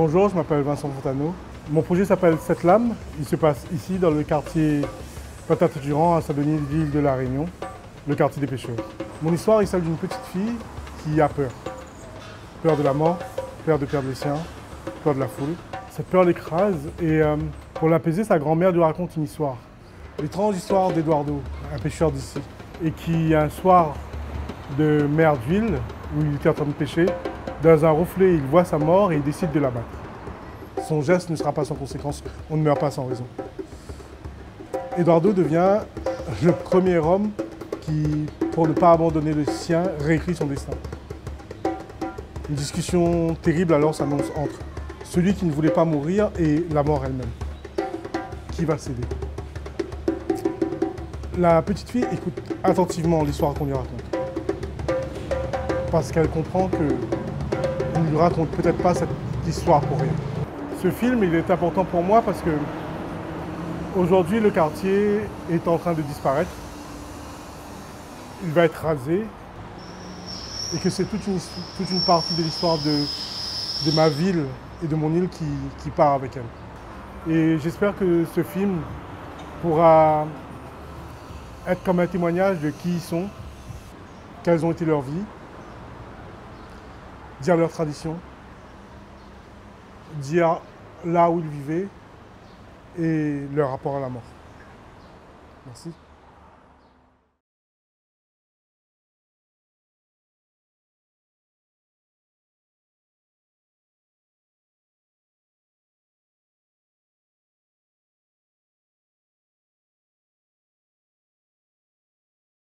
Bonjour, je m'appelle Vincent Fontano. Mon projet s'appelle Cette Lame. Il se passe ici dans le quartier Patate-Durand à Saint-Denis, ville de La Réunion, le quartier des pêcheurs. Mon histoire est celle d'une petite fille qui a peur. Peur de la mort, peur de perdre les siens, peur de la foule. Cette peur l'écrase et euh, pour l'apaiser, sa grand-mère lui raconte une histoire. L'étrange histoire d'Eduardo, un pêcheur d'ici, et qui un soir de mer d'huile, où il était en train de pêcher, dans un reflet, il voit sa mort et il décide de l'abattre. Son geste ne sera pas sans conséquence, on ne meurt pas sans raison. Eduardo devient le premier homme qui, pour ne pas abandonner le sien, réécrit son destin. Une discussion terrible alors s'annonce entre celui qui ne voulait pas mourir et la mort elle-même. Qui va céder? La petite fille écoute attentivement l'histoire qu'on lui raconte. Parce qu'elle comprend que on ne raconte peut-être pas cette histoire pour rien. Ce film, il est important pour moi parce que aujourd'hui, le quartier est en train de disparaître. Il va être rasé et que c'est toute une, partie de l'histoire de, de ma ville et de mon île qui, qui part avec elle. Et j'espère que ce film pourra être comme un témoignage de qui ils sont, quelles ont été leurs vies, dire leur tradition, dire là où ils vivaient et leur rapport à la mort. Merci.